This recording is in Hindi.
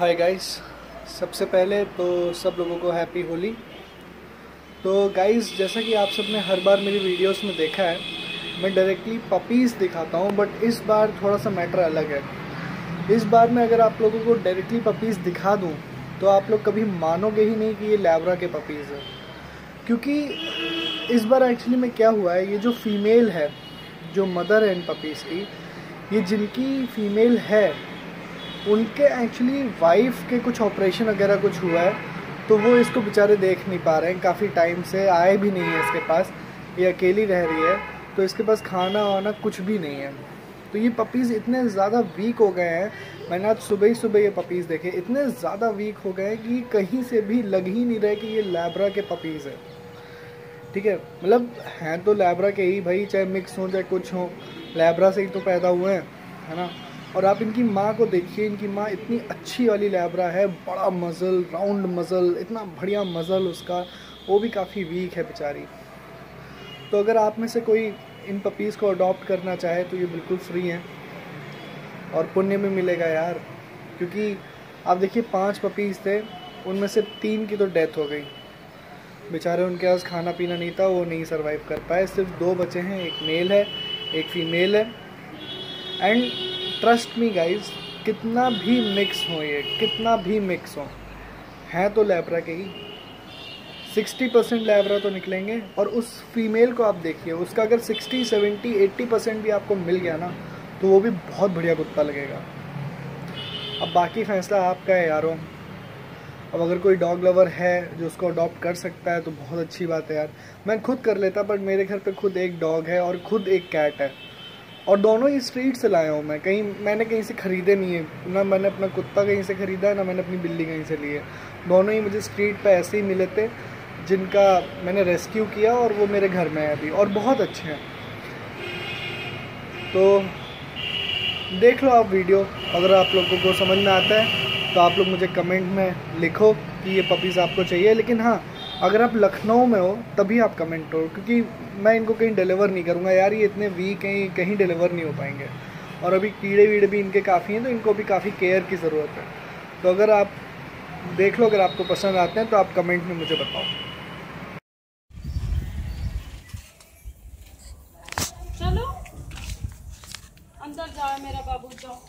हाय गाइस सबसे पहले तो सब लोगों को हैप्पी होली। तो गाइस जैसा कि आप सबने हर बार मेरी वीडियोस में देखा है, मैं डायरेक्टली पपीज़ दिखाता हूँ बट इस बार थोड़ा सा मैटर अलग है। इस बार मैं अगर आप लोगों को डायरेक्टली पपीज़ दिखा दूँ तो आप लोग कभी मानोगे ही नहीं कि ये लैब्रा के पपीज़ है। क्योंकि इस बार एक्चुअली में क्या हुआ है, ये जो फीमेल है, जो मदर है इन पपीज़ की, ये जिनकी फीमेल है उनके एक्चुअली वाइफ के कुछ ऑपरेशन वगैरह कुछ हुआ है तो वो इसको बेचारे देख नहीं पा रहे हैं। काफ़ी टाइम से आए भी नहीं है इसके पास। ये अकेली रह रही है तो इसके पास खाना वाना कुछ भी नहीं है। तो ये पपीज़ इतने ज़्यादा वीक हो गए हैं। मैंने आज सुबह ही सुबह ये पपीज़ देखे। इतने ज़्यादा वीक हो गए हैं कि कहीं से भी लग ही नहीं रहे कि ये लैब्रा के पपीज़ है। ठीक है? मतलब हैं तो लैब्रा के ही भाई, चाहे मिक्स हों, चाहे कुछ हो लैब्रा से ही तो पैदा हुए हैं, है ना? और आप इनकी माँ को देखिए, इनकी माँ इतनी अच्छी वाली लैबरा है, बड़ा मज़ल राउंड मज़ल, इतना बढ़िया मज़ल उसका, वो भी काफ़ी वीक है बेचारी। तो अगर आप में से कोई इन पपीज़ को अडॉप्ट करना चाहे तो ये बिल्कुल फ्री हैं। और पुण्य में मिलेगा यार, क्योंकि आप देखिए, पाँच पपीज़ थे, उनमें से तीन की तो डेथ हो गई। बेचारे, उनके पास खाना पीना नहीं था, वो नहीं सरवाइव कर पाए। सिर्फ़ दो बचे हैं, एक मेल है, एक फीमेल है। एंड ट्रस्ट मी गाइज़ कितना भी मिक्स हो ये, कितना भी मिक्स हो, हैं तो लेब्रा के ही। सिक्सटी परसेंट लेब्रा तो निकलेंगे, और उस फीमेल को आप देखिए, उसका अगर सिक्सटी सेवेंटी एट्टी परसेंट भी आपको मिल गया ना तो वो भी बहुत बढ़िया कुत्ता लगेगा। अब बाकी फैसला आपका है यारों। अब अगर कोई डॉग लवर है जो उसको अडॉप्ट कर सकता है तो बहुत अच्छी बात है यार। मैं खुद कर लेता बट मेरे घर पे खुद एक डॉग है और खुद एक कैट है। और दोनों ही स्ट्रीट से लाया हूँ मैं। कहीं मैंने कहीं से ख़रीदे नहीं है। ना मैंने अपना कुत्ता कहीं से ख़रीदा है, ना मैंने अपनी बिल्ली कहीं से ली है। दोनों ही मुझे स्ट्रीट पे ऐसे ही मिले थे, जिनका मैंने रेस्क्यू किया और वो मेरे घर में है अभी। और बहुत अच्छे हैं। तो देख लो आप वीडियो अगर आप लोगों को समझ में आता है तो आप लोग मुझे कमेंट में लिखो कि ये पपीज़ आपको चाहिए। लेकिन हाँ अगर आप लखनऊ में हो, तभी आप कमेंट करो, क्योंकि मैं इनको कहीं डिलीवर नहीं करूँगा। यार, ये इतने वीक हैं कहीं डिलीवर नहीं हो पाएँगे। और अभी कीड़े वीड़े भी इनके काफ़ी हैं तो इनको भी काफ़ी केयर की ज़रूरत है। तो अगर आप देख लो, अगर आपको पसंद आते हैं तो आप कमेंट में मुझे बताओ। चलो, अंदर जाओ, मेरा बाबू जाओ।